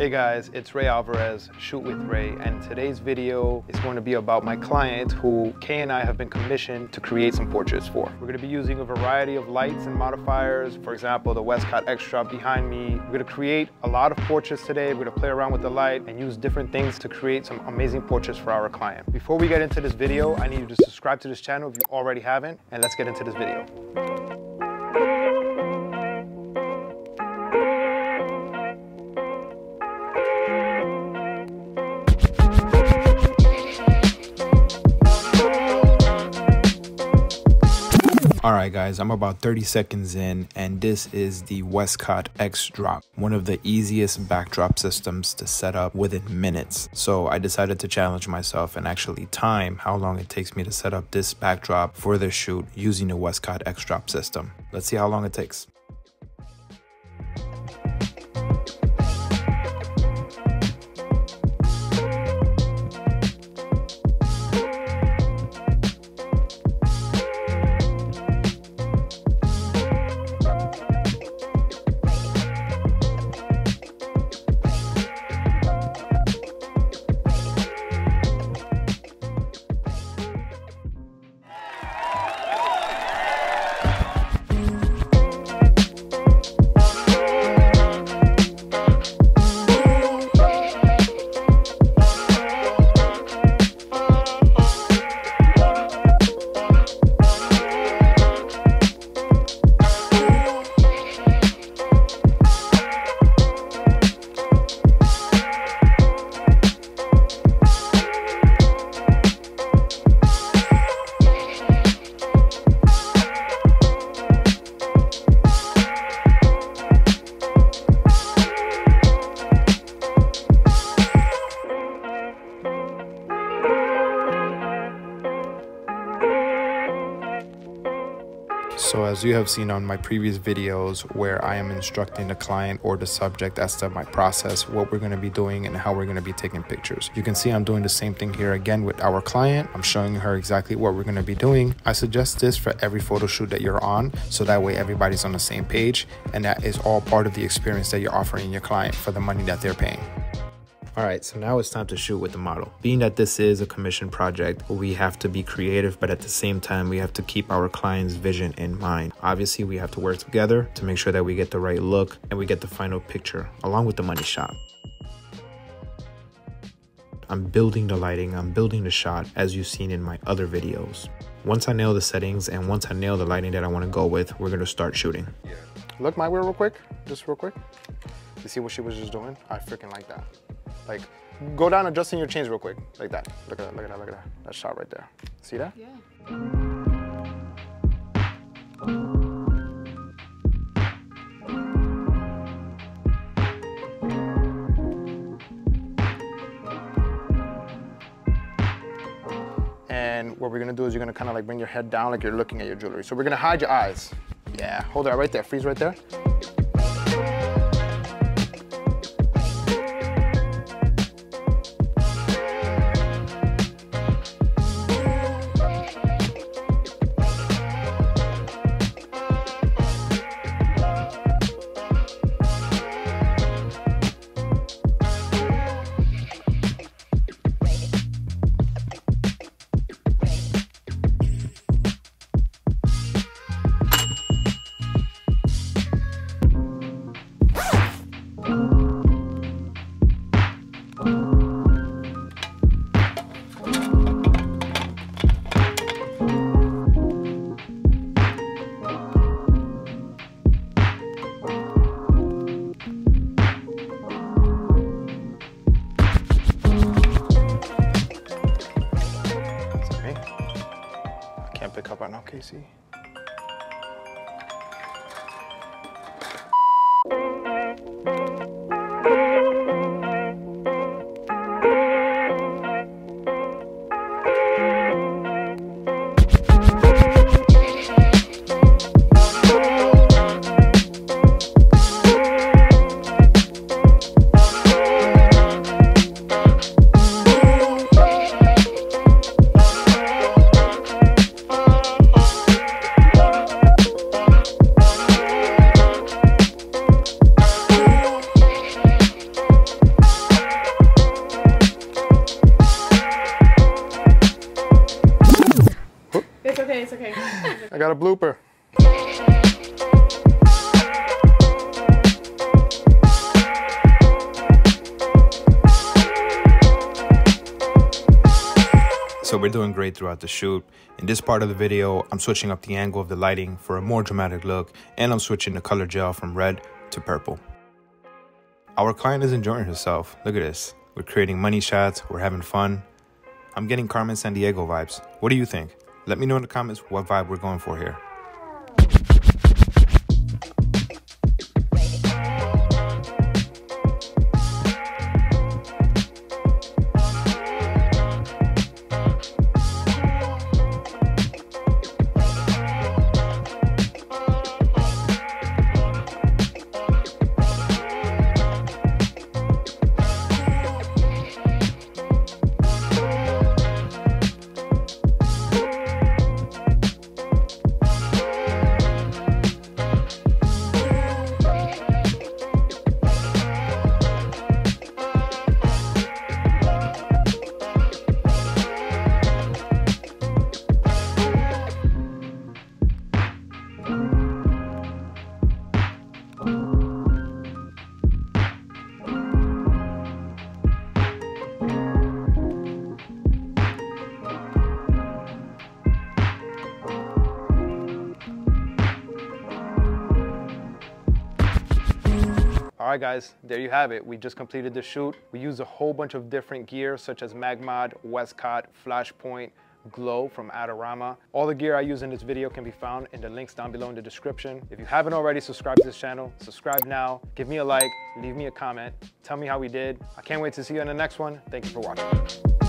Hey guys, it's Ray Alvarez, Shoot with Ray, and today's video is going to be about my client who Kay and I have been commissioned to create some portraits for. We're going to be using a variety of lights and modifiers, for example, the Westcott X-Drop behind me. We're going to create a lot of portraits today. We're going to play around with the light and use different things to create some amazing portraits for our client. Before we get into this video, I need you to subscribe to this channel if you already haven't, and let's get into this video. Guys, I'm about 30 seconds in and this is the Westcott X Drop, one of the easiest backdrop systems to set up within minutes. So I decided to challenge myself and actually time how long it takes me to set up this backdrop for this shoot using the Westcott X Drop system. Let's see how long it takes. As you have seen on my previous videos where I am instructing the client or the subject as to my process, what we're going to be doing and how we're going to be taking pictures. You can see I'm doing the same thing here again with our client. I'm showing her exactly what we're going to be doing. I suggest this for every photo shoot that you're on so that way everybody's on the same page and that is all part of the experience that you're offering your client for the money that they're paying. All right, so now it's time to shoot with the model. Being that this is a commission project, we have to be creative, but at the same time, we have to keep our client's vision in mind. Obviously, we have to work together to make sure that we get the right look and we get the final picture along with the money shot. I'm building the lighting, I'm building the shot as you've seen in my other videos. Once I nail the settings and once I nail the lighting that I want to go with, we're to start shooting. Yeah. Look my way real quick, just real quick. You see what she was just doing? I freaking like that. Like, go down adjusting your chains real quick, like that. Look at that, look at that, look at that. That shot right there. See that? Yeah. And what we're gonna do is you're gonna kind of like bring your head down like you're looking at your jewelry. So we're gonna hide your eyes. Yeah, hold that right there, freeze right there. Casey. Got a blooper. So we're doing great throughout the shoot. In this part of the video, I'm switching up the angle of the lighting for a more dramatic look, and I'm switching the color gel from red to purple. Our client is enjoying herself. Look at this. We're creating money shots, we're having fun. I'm getting Carmen Sandiego vibes. What do you think? Let me know in the comments what vibe we're going for here. All right, guys, there you have it. We just completed the shoot. We used a whole bunch of different gear, such as Magmod, Westcott, Flashpoint, Glow from Adorama. All the gear I use in this video can be found in the links down below in the description. If you haven't already subscribed to this channel, subscribe now. Give me a like, leave me a comment, tell me how we did. I can't wait to see you in the next one. Thank you for watching.